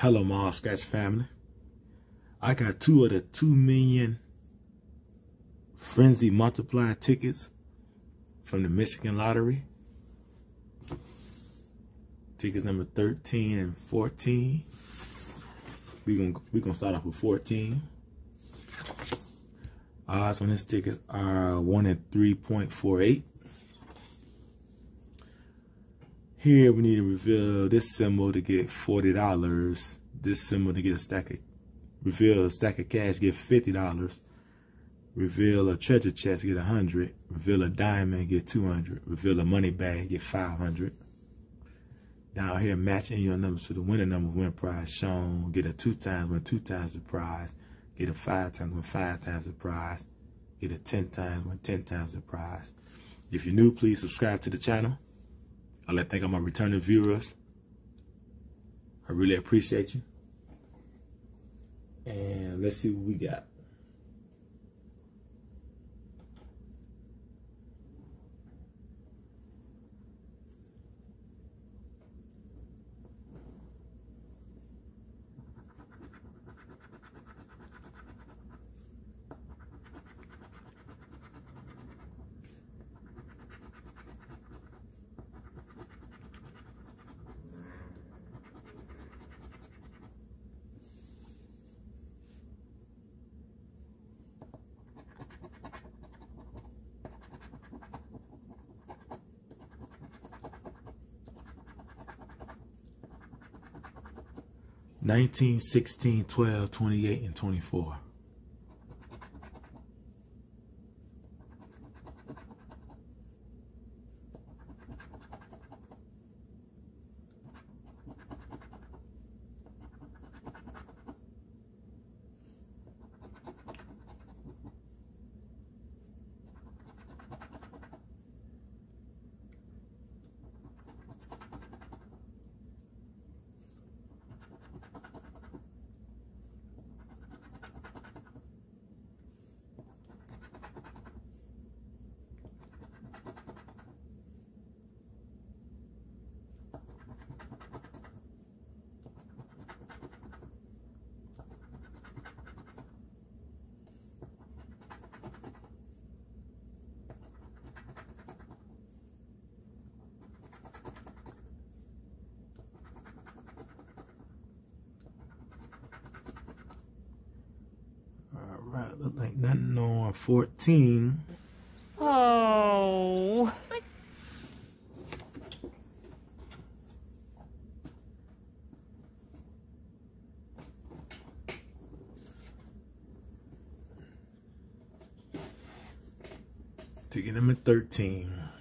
Hello, All Scratch family. I got two of the two million Frenzy Multiplier tickets from the Michigan Lottery. Tickets number 13 and 14. We're gonna we gonna start off with 14. Odds on this ticket are one at 3.48. Here we need to reveal this symbol to get $40. This symbol to get a stack of, reveal a stack of cash, get $50. Reveal a treasure chest, get 100. Reveal a diamond, get 200. Reveal a money bag, get 500. Down here, matching your numbers to the winning number, win prize shown. Get a two times, win two times the prize. Get a five times, win five times the prize. Get a 10 times, win 10 times the prize. If you're new, please subscribe to the channel. I'd like to thank all my returning viewers. I really appreciate you. And let's see what we got. 19, 16, 12, 28, and 24. Look like nothing on 14. Oh. Ticket number 13.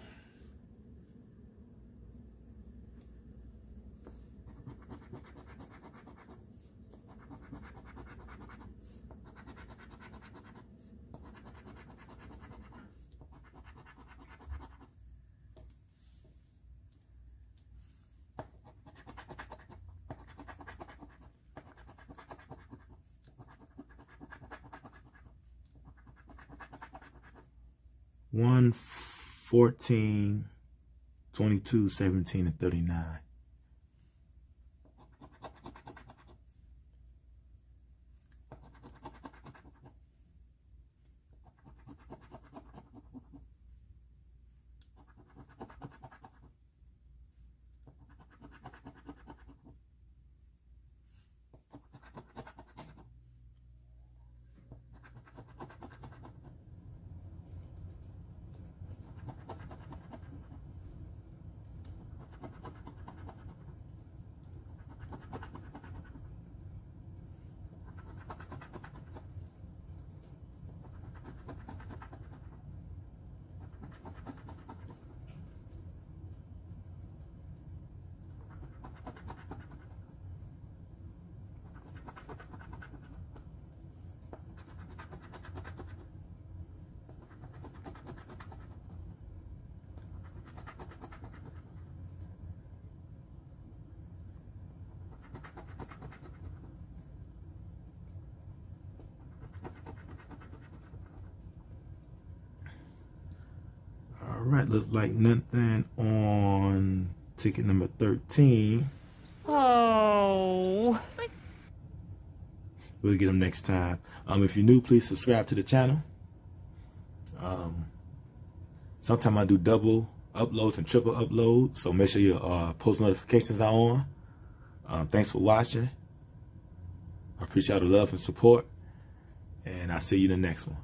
One, fourteen, twenty-two, seventeen, and 39. All right, looks like nothing on ticket number 13. Oh. We'll get them next time. Um, if you're new, please subscribe to the channel. Um, sometimes I do double uploads and triple uploads, so make sure your uh, post notifications are on. Um, thanks for watching. I appreciate all the love and support, and I'll see you in the next one.